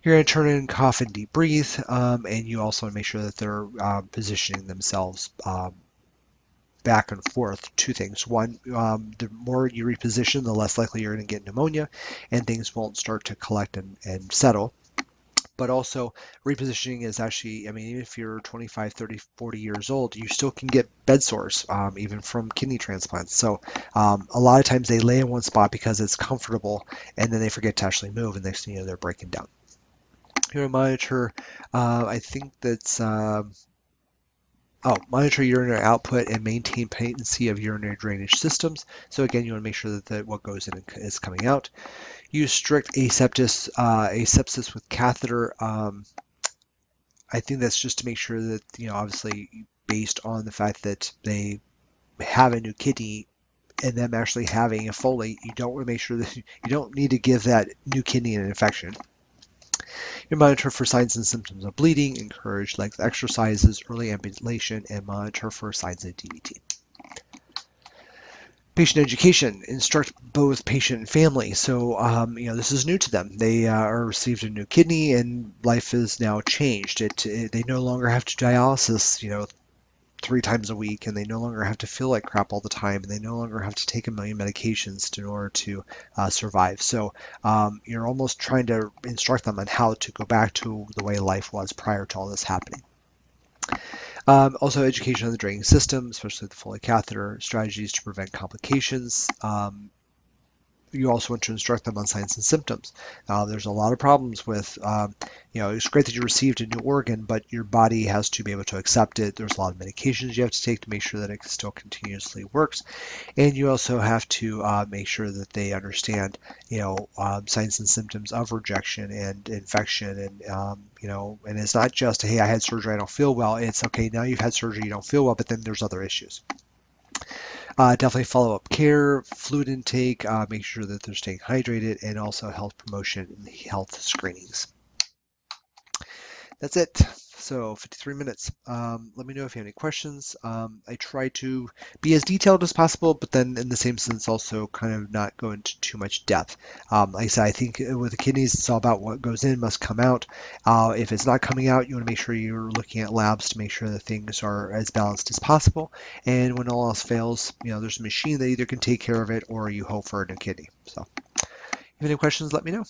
You're going to turn in cough and deep breathe, um, and you also want to make sure that they're um, positioning themselves um, back and forth. Two things: one, um, the more you reposition, the less likely you're going to get pneumonia, and things won't start to collect and, and settle but also repositioning is actually, I mean, even if you're 25, 30, 40 years old, you still can get bed sores, um, even from kidney transplants. So um, a lot of times they lay in one spot because it's comfortable, and then they forget to actually move, and next thing you know, they're breaking down. Here, monitor, uh, I think that's. Uh, Oh, monitor urinary output and maintain patency of urinary drainage systems. So again, you want to make sure that the, what goes in is coming out. Use strict asepsis, uh, asepsis with catheter. Um, I think that's just to make sure that, you know, obviously based on the fact that they have a new kidney and them actually having a Foley, you don't want to make sure that you don't need to give that new kidney an infection. You monitor for signs and symptoms of bleeding, encourage length exercises, early ambulation, and monitor for signs of DVT. Patient education, instruct both patient and family. So, um, you know, this is new to them. They uh, are received a new kidney and life is now changed. It, it, they no longer have to dialysis, you know, three times a week and they no longer have to feel like crap all the time and they no longer have to take a million medications in order to uh, survive. So um, you're almost trying to instruct them on how to go back to the way life was prior to all this happening. Um, also, education on the draining system, especially the Foley catheter, strategies to prevent complications, um, you also want to instruct them on signs and symptoms. Uh, there's a lot of problems with, um, you know, it's great that you received a new organ, but your body has to be able to accept it. There's a lot of medications you have to take to make sure that it still continuously works. And you also have to uh, make sure that they understand, you know, um, signs and symptoms of rejection and infection. And, um, you know, and it's not just, hey, I had surgery, I don't feel well. It's okay, now you've had surgery, you don't feel well, but then there's other issues. Uh, definitely follow up care, fluid intake, uh, make sure that they're staying hydrated, and also health promotion and health screenings. That's it. So 53 minutes. Um, let me know if you have any questions. Um, I try to be as detailed as possible, but then in the same sense also kind of not go into too much depth. Um, like I said, I think with the kidneys, it's all about what goes in must come out. Uh, if it's not coming out, you want to make sure you're looking at labs to make sure that things are as balanced as possible. And when all else fails, you know, there's a machine that either can take care of it or you hope for a new kidney. So if you have any questions, let me know.